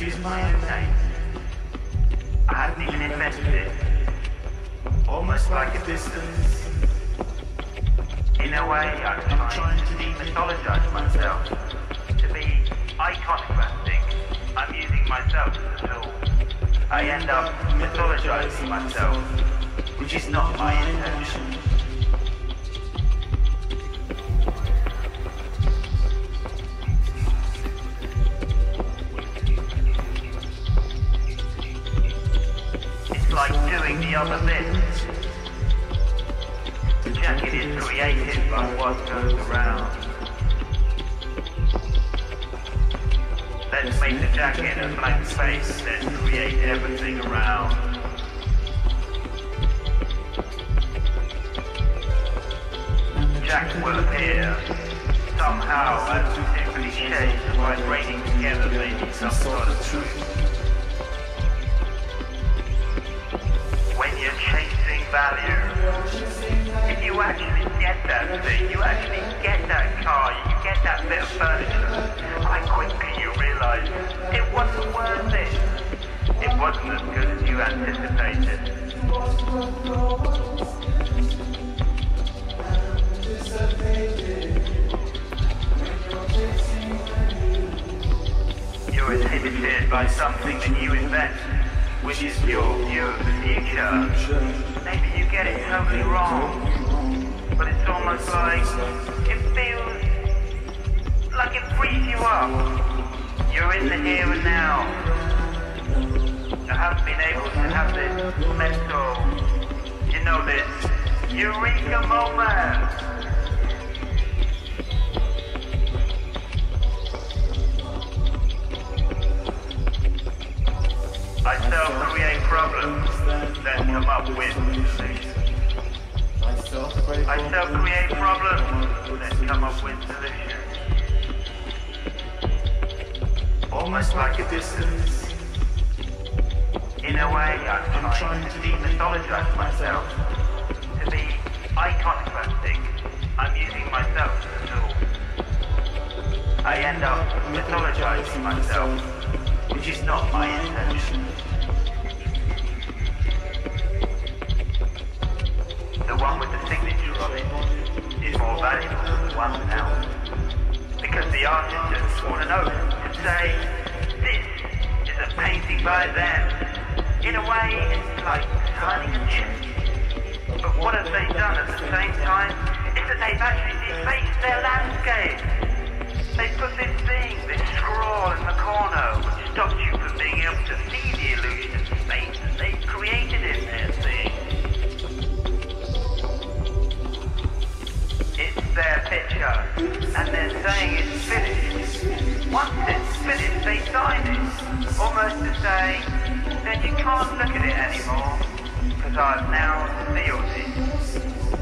name. I hadn't even invented it. Almost like a distance. In a way, I'm trying to demythologize myself. To be iconoclastic, I'm using myself as a tool. I end up mythologizing myself, which is not my intention. Doing the other bit. The jacket is created by what goes around. Let's make the jacket a blank space, let's create everything around. Jack will appear somehow as different shades vibrating together, maybe some sort of truth. When you're chasing value. If you actually get that thing, you actually get that car, you get that bit of furniture, how quickly you realize it wasn't worth it. It wasn't as good as you anticipated. You're inhibited by something that you invent, which is your view of the future. Maybe you get it totally wrong, but it's almost like it feels like it frees you up. You're in the here and now. I haven't been able to have this mental, you know, this eureka moment. I self-create problems, then come up with solutions. I self-create problems, then come up with solutions. Almost like a distance. In a way, I'm trying to demythologize myself. To be iconoclastic, I'm using myself as a tool. I end up mythologizing myself, which is not my intention. More valuable than the one without. Because the just sworn an oath to say, this is a painting by them. In a way, it's like signing a check. But what have they done at the same time is that they've actually defaced their landscape. They put this thing, this scrawl in the corner, which stops you from being able to see the illusion and they're saying it's finished. Once it's finished, they sign it, almost to say, then you can't look at it anymore, because I've now sealed it.